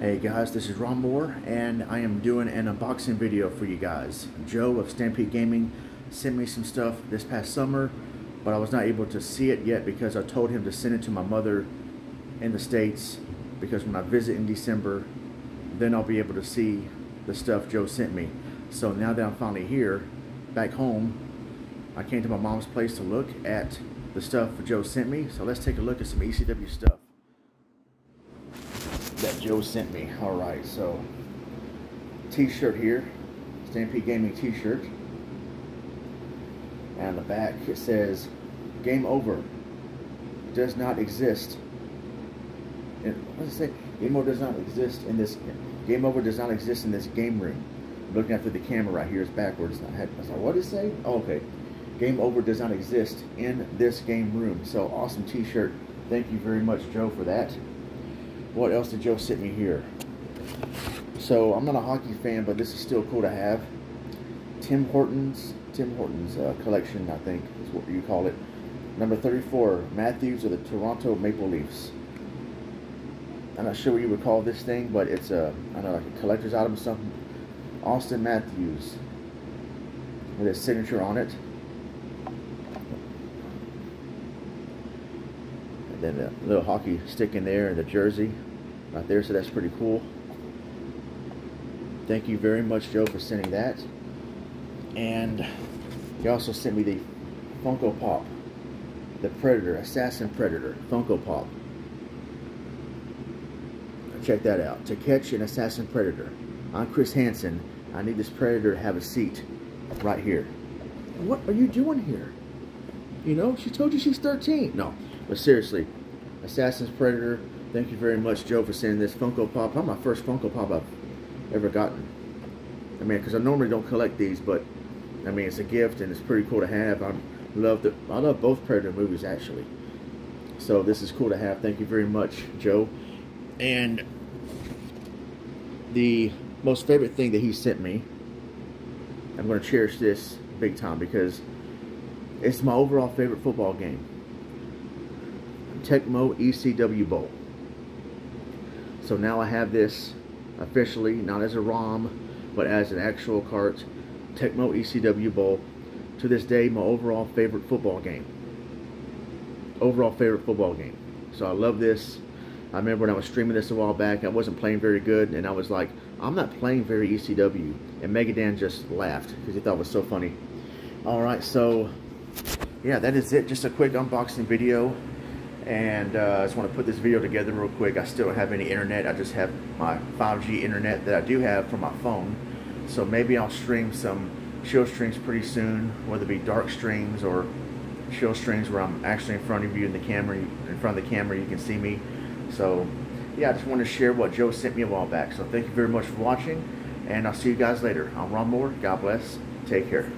Hey guys, this is Ronmower, and I am doing an unboxing video for you guys. Joe of Stampede Gaming sent me some stuff this past summer, but I was not able to see it yet because I told him to send it to my mother in the States because when I visit in December, then I'll be able to see the stuff Joe sent me. So now that I'm finally here, back home, I came to my mom's place to look at the stuff Joe sent me. So let's take a look at some ECW stuff that Joe sent me. All right, so t-shirt here, Stampede Gaming t-shirt. And on the back it says, game over, does not exist. And what does it say? Game over does not exist in this, game over does not exist in this game room. I'm looking after the camera right here is backwards. I was like, what did it say? Oh, okay. Game over does not exist in this game room. So awesome t-shirt. Thank you very much, Joe, for that what else did Joe send me here? So I'm not a hockey fan, but this is still cool to have. Tim Hortons, Tim Hortons uh, collection, I think is what you call it. Number 34, Matthews of the Toronto Maple Leafs. I'm not sure what you would call this thing, but it's a, I know, like a collector's item or something. Auston Matthews with his signature on it. And then a little hockey stick in there and the jersey right there, so that's pretty cool. Thank you very much, Joe, for sending that. And he also sent me the Funko Pop, the Predator, Assassin Predator, Funko Pop. Check that out. To catch an Assassin Predator. I'm Chris Hansen. I need this Predator to have a seat right here. What are you doing here? You know, she told you she's 13. No, but seriously, Assassin's Predator, thank you very much, Joe, for sending this Funko Pop. Probably my first Funko Pop I've ever gotten. I mean, because I normally don't collect these, but I mean, it's a gift and it's pretty cool to have. I love the, I love both Predator movies actually. So this is cool to have. Thank you very much, Joe. And the most favorite thing that he sent me, I'm going to cherish this big time because it's my overall favorite football game. Tecmo ECW Bowl. So now I have this officially, not as a ROM, but as an actual cart, Tecmo ECW Bowl. To this day, my overall favorite football game. Overall favorite football game. So I love this. I remember when I was streaming this a while back, I wasn't playing very good, and I was like, I'm not playing very ECW. And Megadan just laughed because he thought it was so funny. Alright, so yeah, that is it. Just a quick unboxing video and uh, I just want to put this video together real quick. I still don't have any internet. I just have my 5G internet that I do have from my phone. So maybe I'll stream some chill streams pretty soon, whether it be dark streams or chill streams where I'm actually in front of you in the camera, in front of the camera, you can see me. So yeah, I just want to share what Joe sent me a while back. So thank you very much for watching, and I'll see you guys later. I'm Ronmower. God bless. Take care.